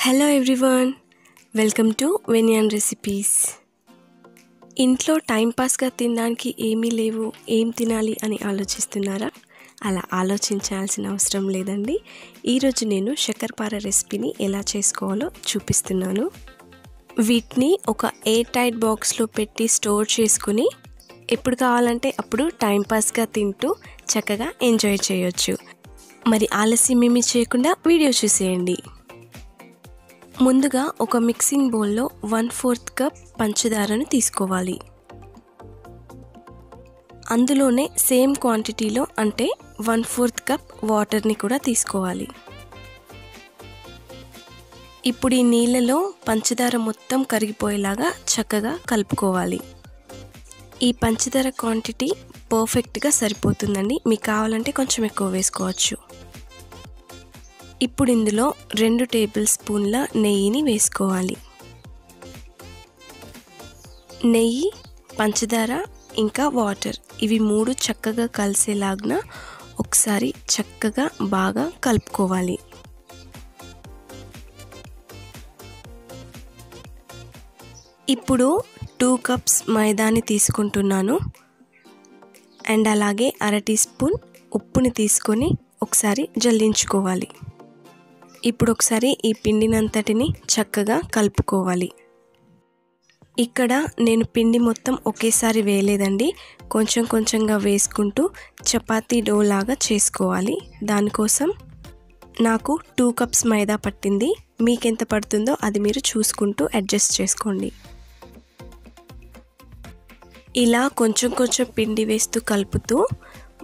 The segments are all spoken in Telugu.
హలో ఎవ్రీవన్ వెల్కమ్ టు వెనియన్ రెసిపీస్ ఇంట్లో టైంపాస్గా తినడానికి ఏమీ లేవు ఏం తినాలి అని ఆలోచిస్తున్నారా? అలా ఆలోచించాల్సిన అవసరం లేదండి. ఈరోజు నేను శక్కరపార రెసిపీని ఎలా చేసుకోవాలో చూపిస్తున్నాను. వీటిని ఒక ఎయిర్ టైట్ బాక్స్లో పెట్టి స్టోర్ చేసుకుని ఎప్పుడు కావాలంటే అప్పుడు టైంపాస్గా తింటూ చక్కగా ఎంజాయ్ చేయొచ్చు. మరి ఆలస్యం ఏమీ చేయకుండా వీడియో చూసేయండి. ముందుగా ఒక మిక్సింగ్ బౌల్లో వన్ ఫోర్త్ కప్ పంచదారను తీసుకోవాలి. అందులోనే సేమ్ క్వాంటిటీలో అంటే వన్ ఫోర్త్ కప్ వాటర్ని కూడా తీసుకోవాలి. ఇప్పుడు ఈ నీళ్ళలో పంచదార మొత్తం కరిగిపోయేలాగా చక్కగా కలుపుకోవాలి. ఈ పంచదార క్వాంటిటీ పర్ఫెక్ట్గా సరిపోతుందండి. మీకు కావాలంటే కొంచెం ఎక్కువ వేసుకోవచ్చు. ఇప్పుడు ఇందులో రెండు టేబుల్ స్పూన్ల నెయ్యిని వేసుకోవాలి. నెయ్యి పంచదార ఇంకా వాటర్. ఇవి మూడు చక్కగా కలిసేలాగా ఒకసారి చక్కగా బాగా కలుపుకోవాలి. ఇప్పుడు టూ కప్స్ మైదాని తీసుకుంటున్నాను. అండ్ అలాగే అర టీ స్పూన్ ఉప్పుని తీసుకొని ఒకసారి జల్లించుకోవాలి. ఇప్పుడు ఒకసారి ఈ పిండినంతటిని చక్కగా కలుపుకోవాలి. ఇక్కడ నేను పిండి మొత్తం ఒకేసారి వేయలేదండి. కొంచెం కొంచెంగా వేసుకుంటూ చపాతీ డో లాగా చేసుకోవాలి. దానికోసం నాకు టూ కప్స్ మైదా పట్టింది. మీకెంత పడుతుందో అది మీరు చూసుకుంటూ అడ్జస్ట్ చేసుకోండి. ఇలా కొంచెం కొంచెం పిండి వేస్తూ కలుపుతూ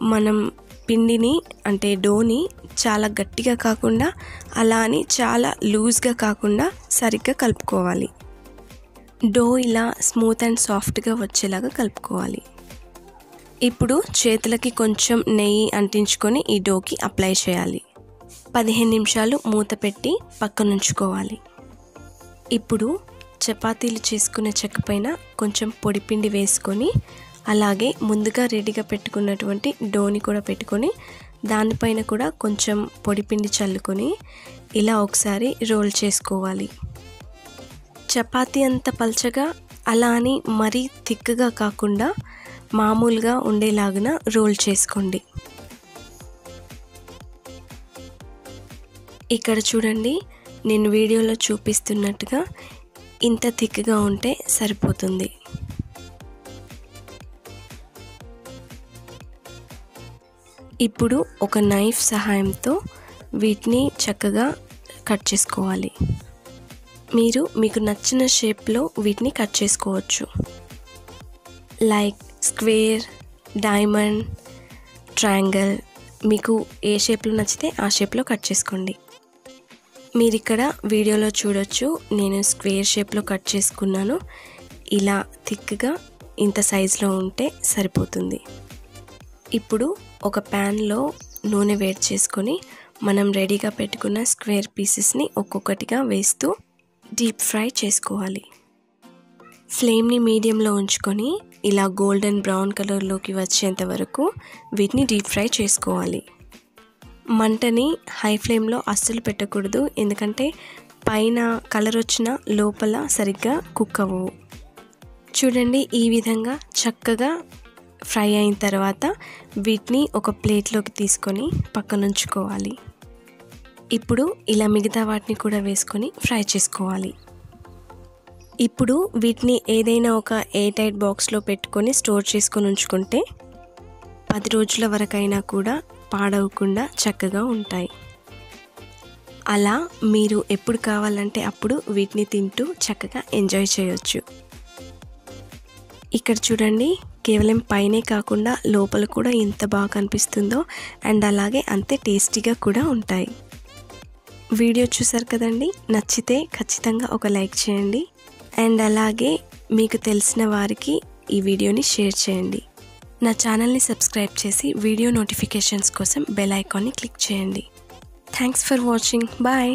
మనం పిండిని అంటే డోని చాలా గట్టిగా కాకుండా అలా అని చాలా లూజ్గా కాకుండా సరిగ్గా కలుపుకోవాలి. డో ఇలా స్మూత్ అండ్ సాఫ్ట్గా వచ్చేలాగా కలుపుకోవాలి. ఇప్పుడు చేతులకి కొంచెం నెయ్యి అంటించుకొని ఈ డోకి అప్లై చేయాలి. పదిహేను నిమిషాలు మూత పెట్టి పక్కనుంచుకోవాలి. ఇప్పుడు చపాతీలు చేసుకునే చెక్క పైన కొంచెం పొడిపిండి వేసుకొని అలాగే ముందుగా రెడీగా పెట్టుకున్నటువంటి డోని కూడా పెట్టుకొని దానిపైన కూడా కొంచెం పొడిపిండి చల్లుకొని ఇలా ఒకసారి రోల్ చేసుకోవాలి. చపాతీ అంత పల్చగా అలా అని మరీ థిక్గా కాకుండా మామూలుగా ఉండేలాగున రోల్ చేసుకోండి. ఇక్కడ చూడండి నేను వీడియోలో చూపిస్తున్నట్టుగా ఇంత థిక్గా ఉంటే సరిపోతుంది. ఇప్పుడు ఒక నైఫ్ సహాయంతో వీటిని చక్కగా కట్ చేసుకోవాలి. మీరు మీకు నచ్చిన షేప్లో వీటిని కట్ చేసుకోవచ్చు. Like square diamond triangle. మీకు ఏ షేప్లో నచ్చితే ఆ షేప్లో కట్ చేసుకోండి. మీరు ఇక్కడ వీడియోలో చూడొచ్చు నేను స్క్వేర్ షేప్లో కట్ చేసుకున్నాను. ఇలా థిక్గా ఇంత సైజులో ఉంటే సరిపోతుంది. ఇప్పుడు ఒక ప్యాన్లో నూనె వేడి చేసుకొని మనం రెడీగా పెట్టుకున్న స్క్వేర్ పీసెస్ని ఒక్కొక్కటిగా వేస్తూ డీప్ ఫ్రై చేసుకోవాలి. ఫ్లేమ్ని మీడియంలో ఉంచుకొని ఇలా గోల్డెన్ బ్రౌన్ కలర్లోకి వచ్చేంత వరకు వీటిని డీప్ ఫ్రై చేసుకోవాలి. మంటని హై ఫ్లేమ్లో అస్సలు పెట్టకూడదు ఎందుకంటే పైన కలర్ వచ్చిన లోపల సరిగ్గా కుక్ అవ్వవు చూడండి ఈ విధంగా చక్కగా ఫ్రై అయిన తర్వాత వీటిని ఒక ప్లేట్లోకి తీసుకొని పక్కనుంచుకోవాలి. ఇప్పుడు ఇలా మిగతా వాటిని కూడా వేసుకొని ఫ్రై చేసుకోవాలి. ఇప్పుడు వీటిని ఏదైనా ఒక ఎయిర్ టైట్ బాక్స్లో పెట్టుకొని స్టోర్ చేసుకొని ఉంచుకుంటే పది రోజుల వరకైనా కూడా పాడవకుండా చక్కగా ఉంటాయి. అలా మీరు ఎప్పుడు కావాలంటే అప్పుడు వీటిని తింటూ చక్కగా ఎంజాయ్ చేయొచ్చు. ఇక్కడ చూడండి కేవలం పైనే కాకుండా లోపల కూడా ఎంత బాగా కనిపిస్తుందో అండ్ అలాగే అంతే టేస్టీగా కూడా ఉంటాయి. వీడియో చూసారు కదండి? నచ్చితే ఖచ్చితంగా ఒక లైక్ చేయండి. అండ్ అలాగే మీకు తెలిసిన వారికి ఈ వీడియోని షేర్ చేయండి. నా ఛానల్ని సబ్స్క్రైబ్ చేసి వీడియో నోటిఫికేషన్స్ కోసం బెల్ ఐకాన్ని క్లిక్ చేయండి. Thanks for watching. బాయ్.